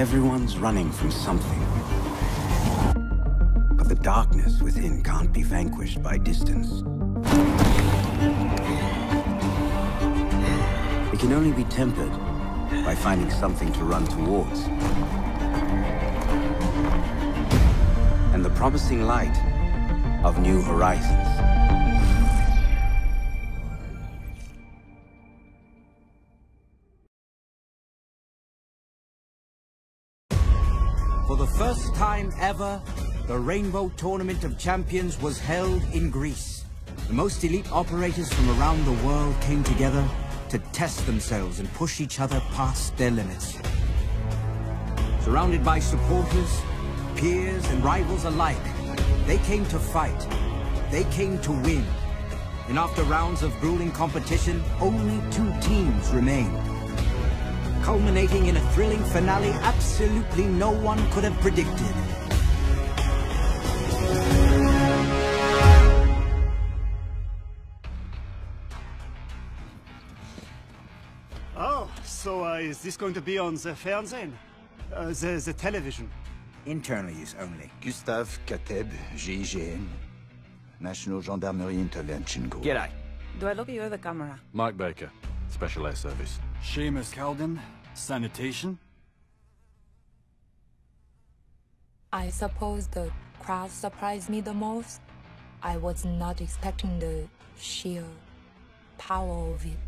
Everyone's running from something. But the darkness within can't be vanquished by distance. It can only be tempered by finding something to run towards. And the promising light of new horizons. Time ever, the Rainbow Tournament of Champions was held in Greece. The most elite operators from around the world came together to test themselves and push each other past their limits. Surrounded by supporters, peers, and rivals alike, they came to fight. They came to win. And after rounds of grueling competition, only two teams remained culminating in a thrilling finale absolutely no one could have predicted. So uh, is this going to be on the Fernsehen? Uh, the, the television? Internal use only. Gustave Kateb, GIGN. National Gendarmerie Intervention Group. G'day. Do I look at you or the camera? Mike Baker, Special Air Service. Seamus Cowden, sanitation? I suppose the crowd surprised me the most. I was not expecting the sheer power of it.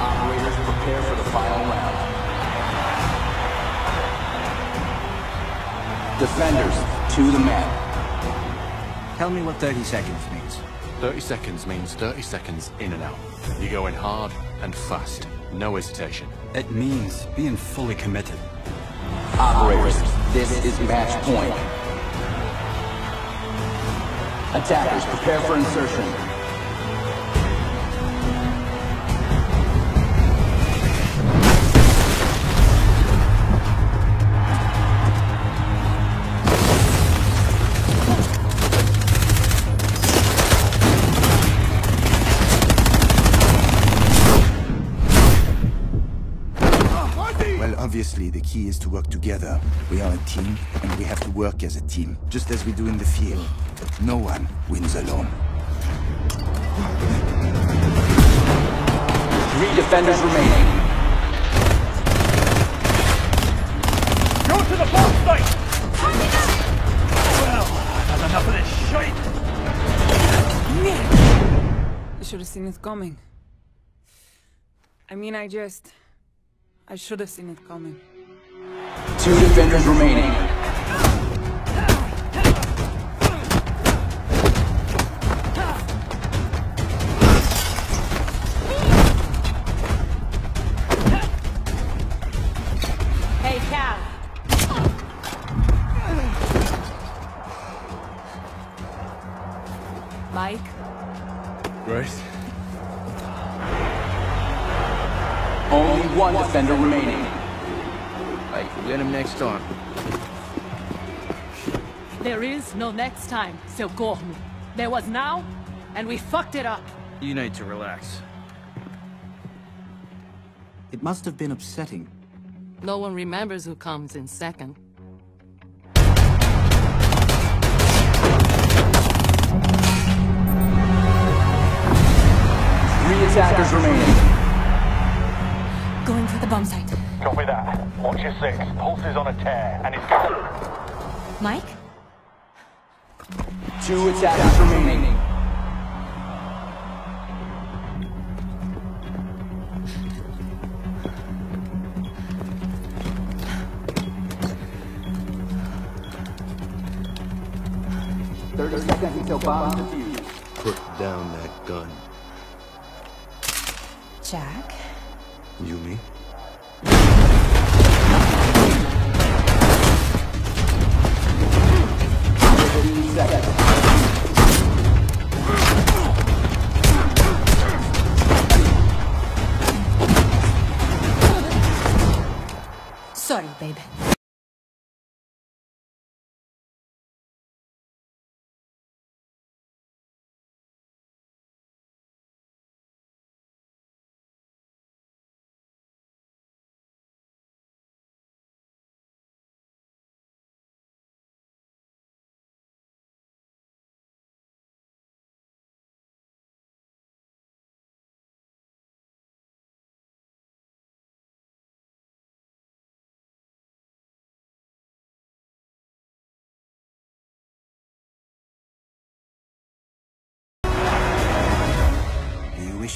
Operators prepare for the final round. Defenders, to the mat. Tell me what 30 seconds means. 30 seconds means 30 seconds in and out. You're going hard and fast. No hesitation. It means being fully committed. Operators, this is match point. Attackers, prepare for insertion. Key is to work together. We are a team, and we have to work as a team, just as we do in the field. No one wins alone. Three defenders remaining. Go to the bomb site! Well, I've enough of this shite! I should have seen it coming. I mean, I just... I should have seen it coming. Two defenders remaining. There is no next time, Silkorn. There was now, and we fucked it up. You need to relax. It must have been upsetting. No one remembers who comes in second. Three attackers remaining. Going for the bomb site. Copy that. Watch your six. Pulse is on a tear, and it's good. Mike? Two attacks remaining. Thirty seconds till bomb defused. Put down that gun. Jack? You mean?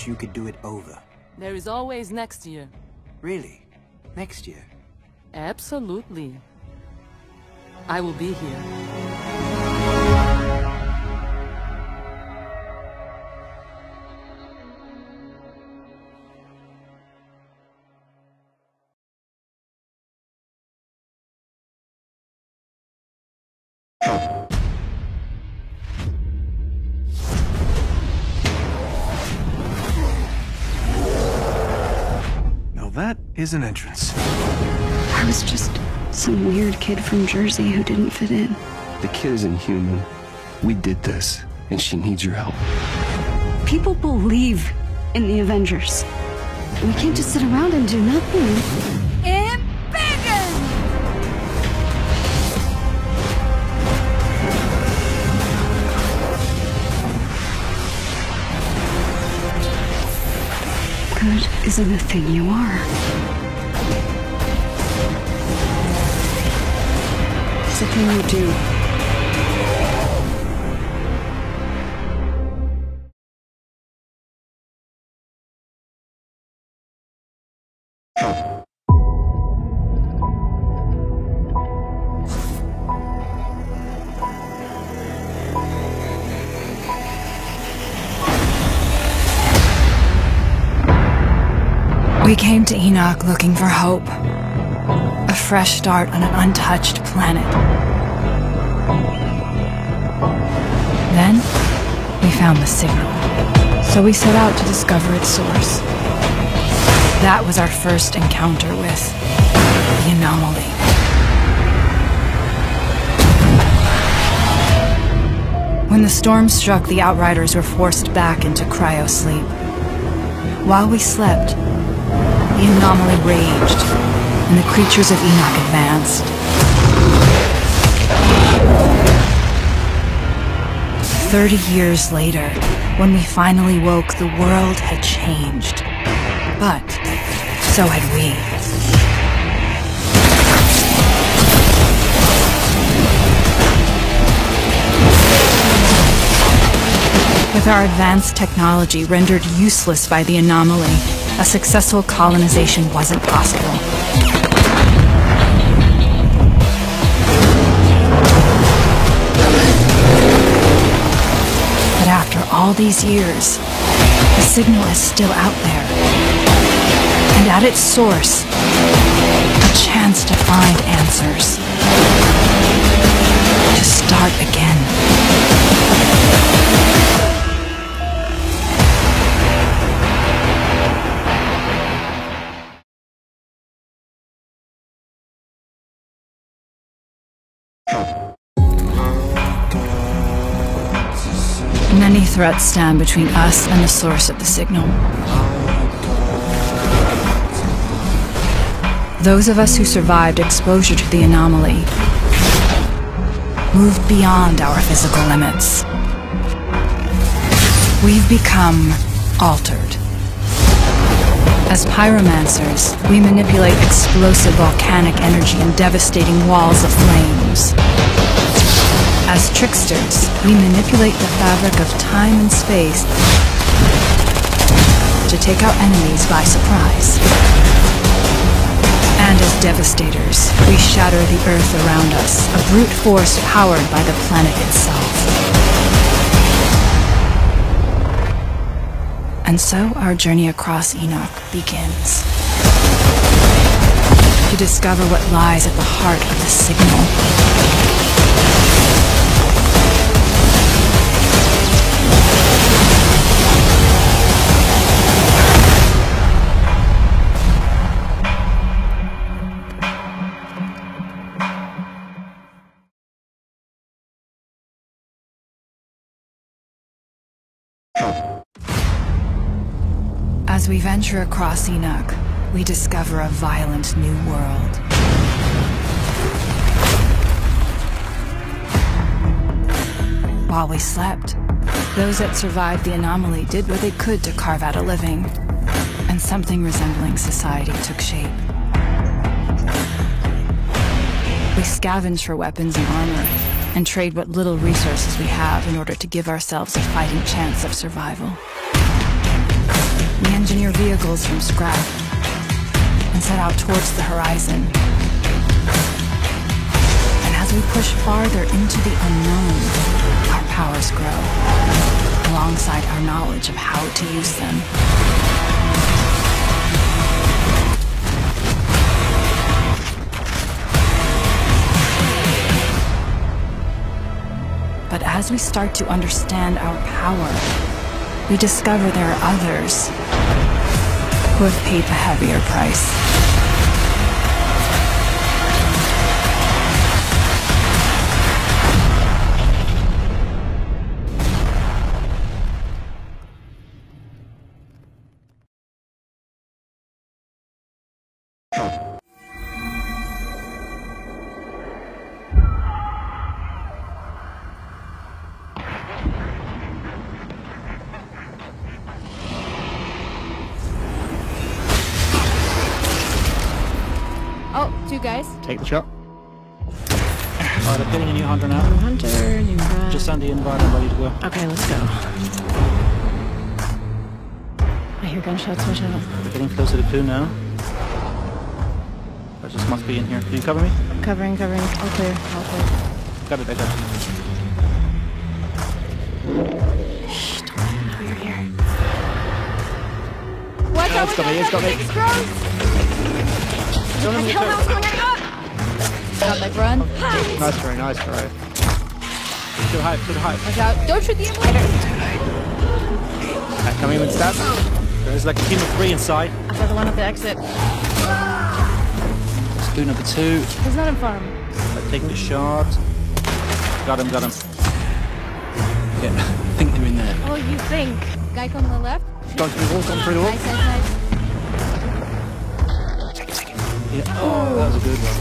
Wish you could do it over. There is always next year. Really? Next year? Absolutely. I will be here. That is an entrance. I was just some weird kid from Jersey who didn't fit in. The kid isn't human. We did this, and she needs your help. People believe in the Avengers. We can't just sit around and do nothing. Good isn't a thing you are. Thing you do. We came to Enoch looking for hope. A fresh start on an untouched planet. Found the signal. So we set out to discover its source. That was our first encounter with the anomaly. When the storm struck, the Outriders were forced back into cryo-sleep. While we slept, the anomaly raged, and the creatures of Enoch advanced. Thirty years later, when we finally woke, the world had changed. But so had we. With our advanced technology rendered useless by the anomaly, a successful colonization wasn't possible. All these years, the signal is still out there. And at its source, a chance to find answers. To start again. Threats stand between us and the source of the signal. Those of us who survived exposure to the anomaly moved beyond our physical limits. We've become altered. As pyromancers, we manipulate explosive volcanic energy and devastating walls of flames. As tricksters, we manipulate the fabric of time and space to take our enemies by surprise. And as devastators, we shatter the earth around us, a brute force powered by the planet itself. And so our journey across Enoch begins. To discover what lies at the heart of the signal. As we venture across Enoch, we discover a violent new world. While we slept, those that survived the anomaly did what they could to carve out a living, and something resembling society took shape. We scavenge for weapons and armor, and trade what little resources we have in order to give ourselves a fighting chance of survival. We engineer vehicles from scrap and set out towards the horizon. And as we push farther into the unknown, our powers grow, alongside our knowledge of how to use them. But as we start to understand our power, we discover there are others have paid the heavier price. Guys. Take the shot. Alright, I'm getting a new hunter now. Hunter, new guy. Just on the invite, I'm ready to go. Okay, let's go. I hear gunshots, watch out. We're getting closer to Pooh now. I just must be in here. Can you cover me? Covering, covering. All clear, all clear. Got it, I got it. Shh, don't let him know you're here. Watch Yeah, out, it's got me, it's got me. Don't let me Hell no, going on? Got like run. Nice try, nice try. Too high, too high. Watch out. Don't shoot the emulator. Right, coming in with stats. There's like a team of three inside. I saw the one at the exit. Spoon number two. He's not in farm. I take the shot. Got him, got him. Yeah, I think they're in there. Oh, you think? Guy on the left? Through the wall, gone through the wall. Yeah. Oh, that was a good one.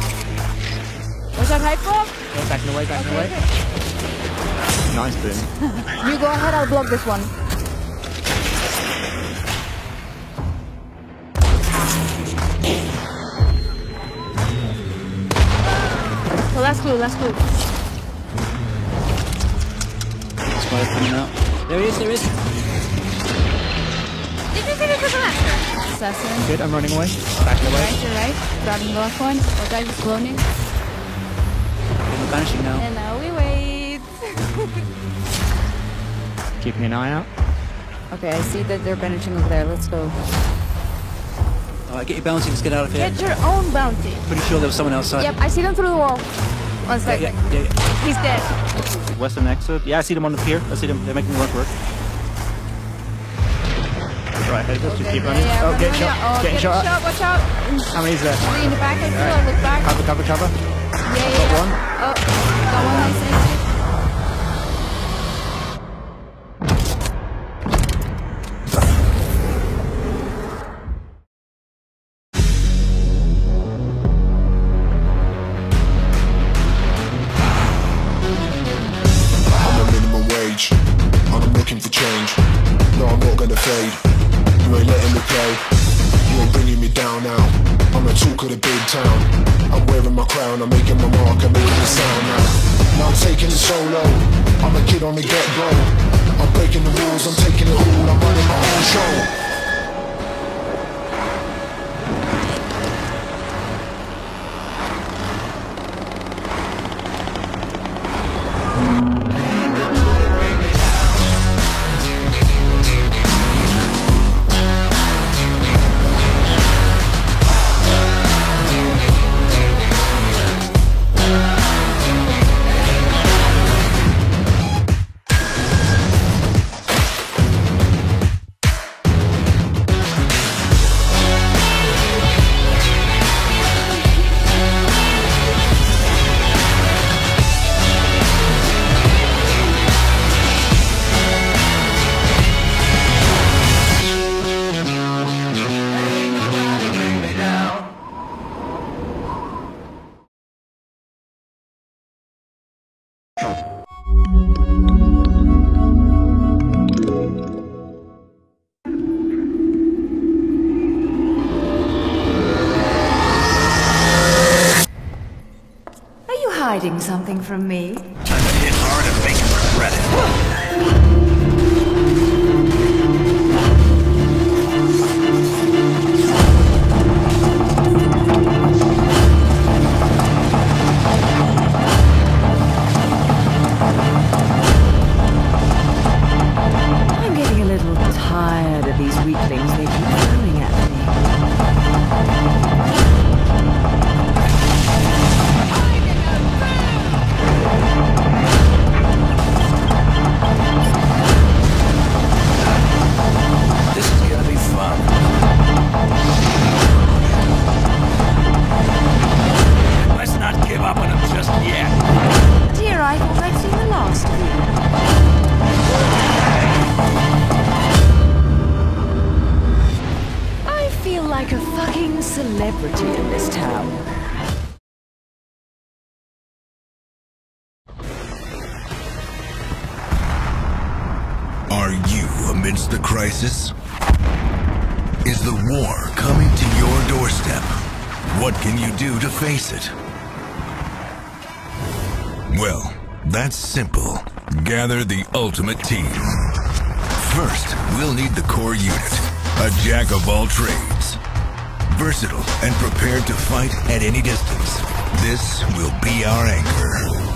Was that high for? Yeah, back and away, back and away. Nice boom. You go ahead, I'll block this one. The last clue, last clue. Spider coming out. There he is, there he is. Did you see the? Assassin. Good, I'm running away. Back and away. Right, you're right. Grabbing the last one. Or guy is cloning. I'm vanishing now. And now we wait. Keeping an eye out. okay, I see that they're banishing over there. Let's go. Alright, get your bounty, let's get out of here. Get your own bounty. Pretty sure there was someone outside. Yep, I see them through the wall. One Yeah, yeah, yeah, yeah. He's dead. Western exit. Yeah, I see them on the pier. I see them. They're making work work. Right, hey, just keep running. Yeah, oh, run, get run, shot. yeah. Oh, Getting get shot. shot. Watch out. How many's there? Three in the back, I see. Look back. Cover, cover, cover. Yeah, yeah. Got one. Oh, got one. Now. I'm the talk of the big town. I'm wearing my crown, I'm making my mark, I'm making a sound now. I'm taking it solo. I'm a kid on the get-go. I'm breaking the rules, I'm taking it all. I'm running my own show. Something from me? Hit hard and make him regret it. I'm getting a little tired of these weaklings they keep throwing at me. The crisis? Is the war coming to your doorstep? What can you do to face it? Well, that's simple. Gather the ultimate team. First, we'll need the core unit, a jack of all trades. Versatile and prepared to fight at any distance. This will be our anchor.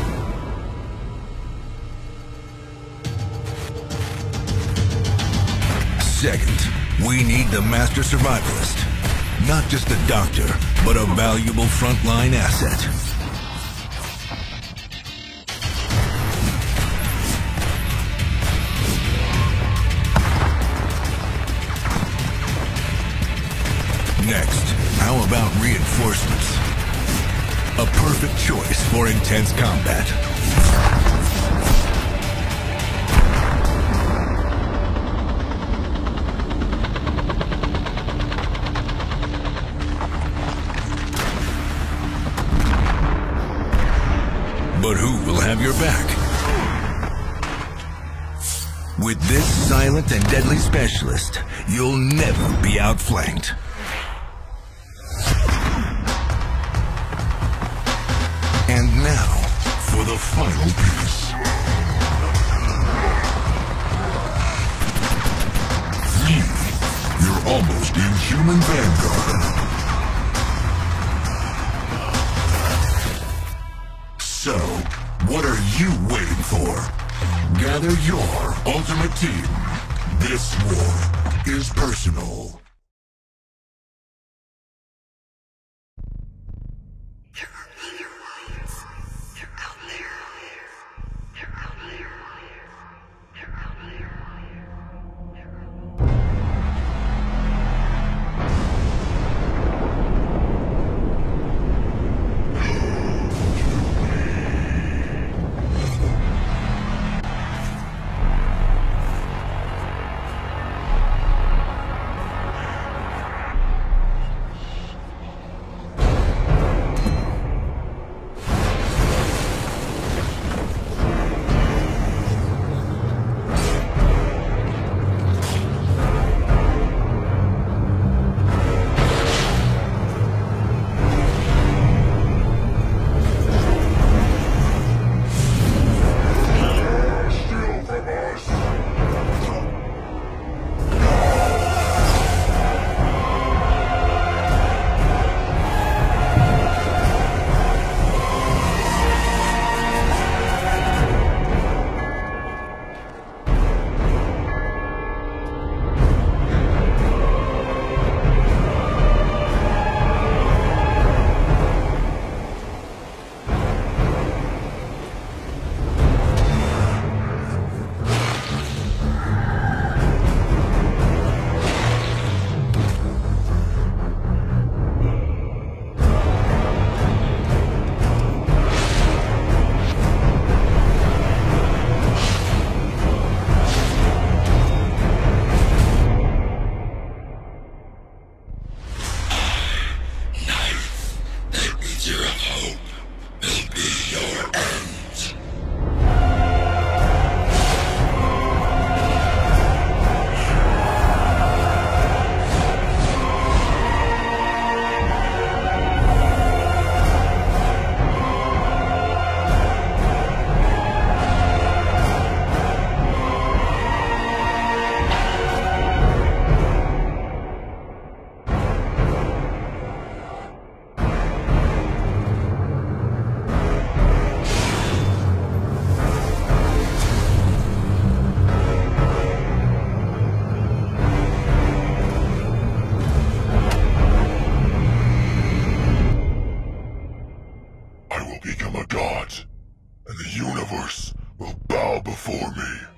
Second, we need the master survivalist. Not just a doctor, but a valuable frontline asset. Next, how about reinforcements? A perfect choice for intense combat. Have your back? With this silent and deadly specialist, you'll never be outflanked. And now, for the final your ultimate team. This war is personal. Universe will bow before me.